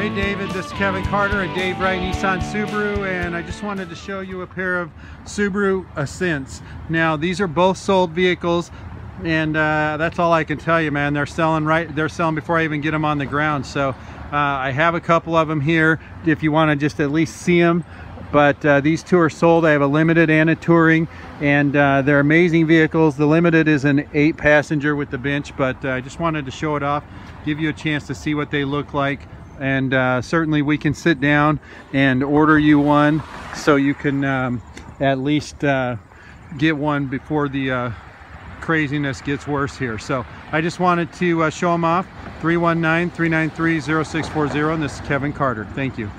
Hey David, this is Kevin Carter at Dave Wright Nissan Subaru and I just wanted to show you a pair of Subaru Ascents. Now these are both sold vehicles and uh, that's all I can tell you man. They're selling right, they're selling before I even get them on the ground. So uh, I have a couple of them here if you want to just at least see them. But uh, these two are sold. I have a limited and a touring and uh, they're amazing vehicles. The limited is an eight passenger with the bench but uh, I just wanted to show it off, give you a chance to see what they look like and uh, certainly we can sit down and order you one so you can um, at least uh, get one before the uh, craziness gets worse here. So I just wanted to uh, show them off. 319-393-0640 and this is Kevin Carter. Thank you.